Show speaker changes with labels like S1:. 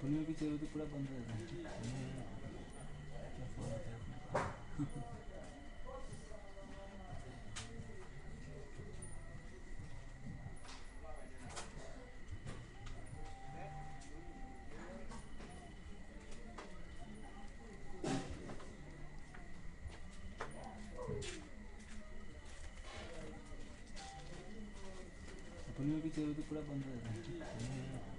S1: पनीर की चाहिए तो पूरा बन जाएगा क्या फोन आता है 분위기 제어도 뿌라 번져야 돼.